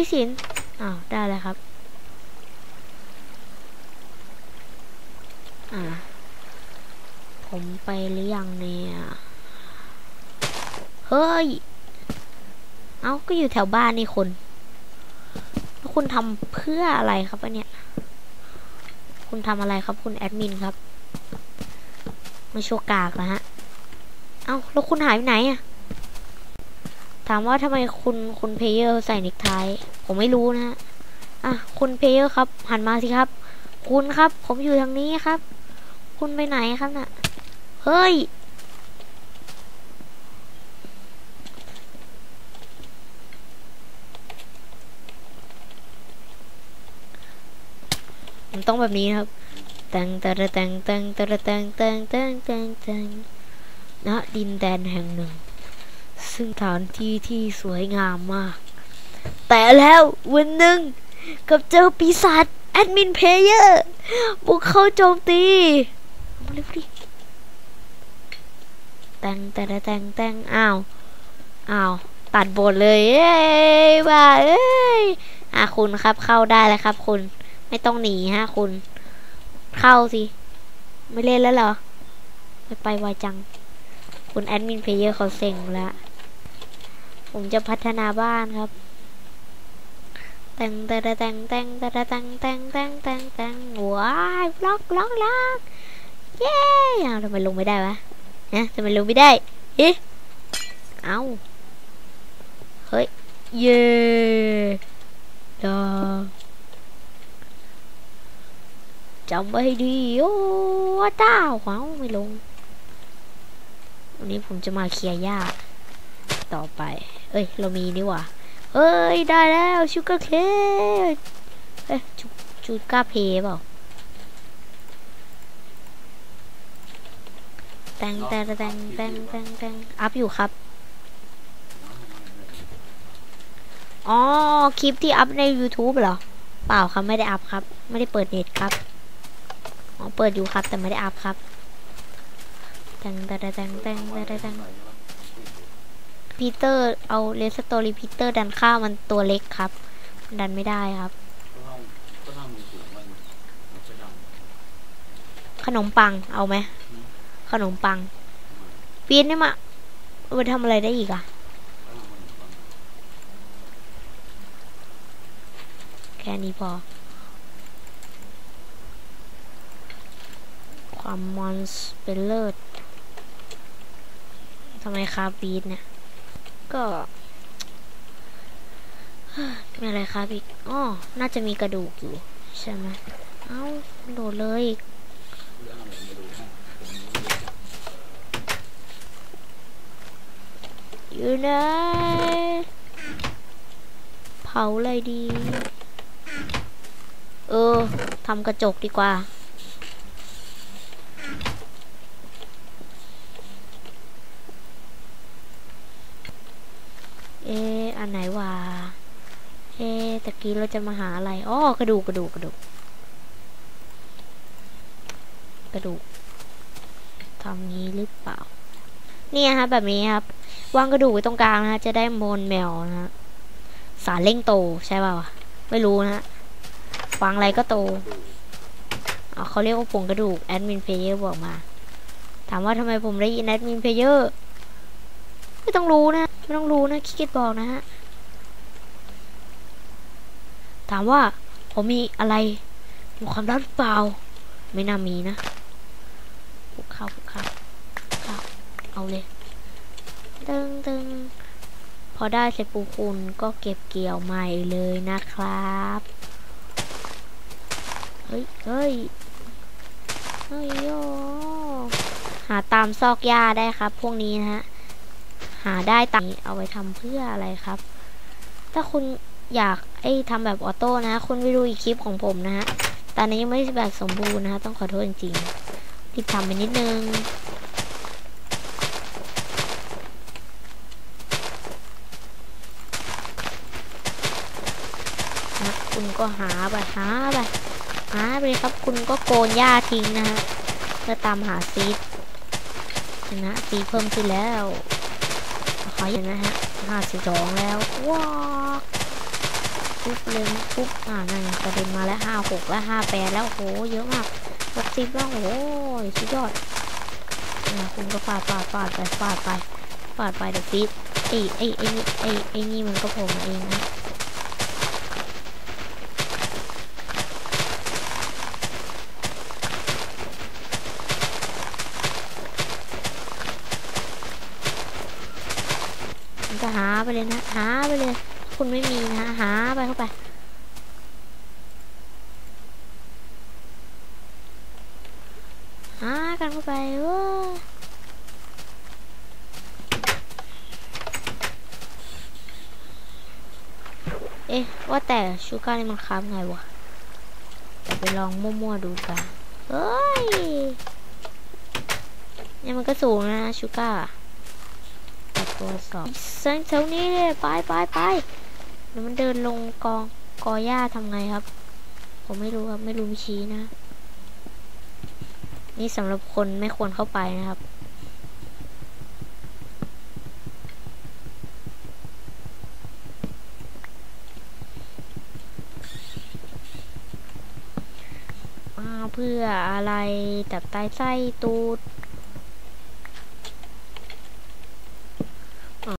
พี่สินอ้าวได้เลยครับ อ่า ผมไปหรือยังเนี่ย เฮ้ย เอ้า ก็อยู่แถวบ้านนี่คุณแล้วคุณทำเพื่ออะไรครับอันเนี้ย คุณทำอะไรครับคุณแอดมินครับ ไม่ชัวร์กากนะฮะ เอ้า แล้วคุณหายไปไหนอะ ถามว่าทำไมคุณคุณ Player ใส่เนกไทผมไม่รู้นะฮะอะคุณ Player ครับ หันมาสิครับ คุณครับ ผมอยู่ทางนี้ครับ คุณไปไหนครับน่ะเฮ้ยมันต้องแบบนี้นะครับตังตะตังตังตระตังตังตังตังตังณดินแดนแห่งหนึ่ง ซึ่งสถานที่ที่สวยงามมาก แต่แล้ววันหนึ่งกับเจอปีศาจแอดมิน Player บุกเข้าโจมตีมาเร็วดิแต่งแต่แต่งแต่งอ้าวอ้าวตัดบทเลยเอ้ยว่าเอ้ยอะคุณครับเข้าได้แล้วครับ คุณไม่ต้องหนีฮะคุณ เข้าสิไม่เล่นแล้วเหรอไม่ไปไวจัง คุณแอดมิน Player เขาเซ็งแล้ว ผมจะพัฒนาบ้านครับ แตงแตงแตงแตงแตงแตงแตงแตงแตงแตงว้ายล็อกล็อกล็อกเย้เอาทำไมลงไม่ได้วะฮะทำไมลงไม่ได้เอ๊เอ้าเฮ้ยเย่ดอจำไว้ดีโอ้เจ้าขวาไม่ลง วันนี้ผมจะมาเคลียร์ยากต่อไป เอ้ย เรามีนี่หว่าเอ้ย ได้แล้วชูการ์เคนเอ้ยชูชูการ์เพย์เปล่าแตงแตงแตงแตงแตงแตงอัพอยู่ครับ อ๋อ คลิปที่อัพใน YouTube เหรอ เปล่าครับ ไม่ได้อัพครับ ไม่ได้เปิดเน็ตครับ อ๋อ เปิดอยู่ครับ แต่ไม่ได้อัพครับแตงแตงแตงแตงแตงแตง พีเตอร์เอาเลสตอรี่พีเตอร์ดันข้าวมันตัวเล็กครับ ดันไม่ได้ครับ ขนมปังเอาไหมขนมปังปีนนี่มาเอาไปทำอะไรได้อีกอะแค่นี้พอ ความมอนสเปนเลิศทำไมคาบีดเนี่ย ก็มีอะไรครับอีกอ๋อน่าจะมีกระดูกอยู่ ใช่ไหมเอ้าโดดเลยอีกอยู่ไหนเผาเลยดี เออทำกระจกดีกว่า เอออันไหนวะเออตะกี้เราจะมาหาอะไรอ๋อกระดูกกระดูกกระดูกกระดูกทำงี้หรือเปล่า เนี่ยฮะแบบนี้ครับ วางกระดูกไว้ตรงกลางนะฮะจะได้ bone meal นะฮะสารเร่งโตใช่เปล่าวะไม่รู้นะฮะวางอะไรก็โตเขาเรียกว่าผงกระดูกแอดมิน Player บอกมา ถามว่าทำไมผมได้ยินแอดมิน Player ไม่ต้องรู้นะ ไม่ต้องรู้นะขี้เกียจบอกนะฮะ ถามว่าผมมีอะไรมีความลับหรือเปล่า ไม่น่ามีนะปุกข้าวปุกข้าวข้าวเอาเลยตึงตึงพอได้เสร็จปูคุณก็เก็บเกี่ยวใหม่เลยนะครับเฮ้ยเฮ้ยเฮ้ยโยหาตามซอกหญ้าได้ครับ พวกนี้นะฮะ หาได้ตามเอาไปทำเพื่ออะไรครับ ถ้าคุณอยากไอ้ทำแบบออโต้นะ คุณไปดูอีกคลิปของผมนะฮะตอนนี้ยังไม่แบบสมบูรณ์นะฮะต้องขอโทษจริงๆรีบทำไปนิดนึงนะคุณก็หาไปหาไปหาไปครับ คุณก็โกนหญ้าทิ้งนะฮะเพื่อตามหาซีดนะซีเพิ่มขึ้นแล้ว ขออย่างนะฮะห้าสิบสองแล้วว้าปุ๊บเลยปุ๊บอ่านั่นไงกระเด็นมาแล้วห้าหกแล้วห้าแปดแล้วโอ้โหเยอะมากหกสิบแล้วโอ้โหสุดยอดอ่าคุณก็ฟาดฟาดฟาดไปฟาดไปฟาดไปเดี๋ยวฟีดไอ้ไอ้ไอ้ไอ้ไอ้นี่มันก็โผล่มาเองนะมัน ก็หาไปเลยนะหาไปเลย คุณไม่มีนะหาไปเข้าไปหากันเข้าไปเว้เอ๊ะว่าแต่ชูการ์นี่มันค้ำไงวะแต่ไปลองมั่วๆดูกันเฮ้ยเนี่ยมันก็สูงนะชูการ์ ต่ตัวสองเส้นแถวนี้เลยไปไปไปเดี๋ยวมันเดินลงกองกอหญ้าทำไงครับ ผมไม่รู้ครับไม่รู้วิธีนะ นี่สำหรับคนไม่ควรเข้าไปนะครับมาเพื่ออะไรตับไตไส้ตูด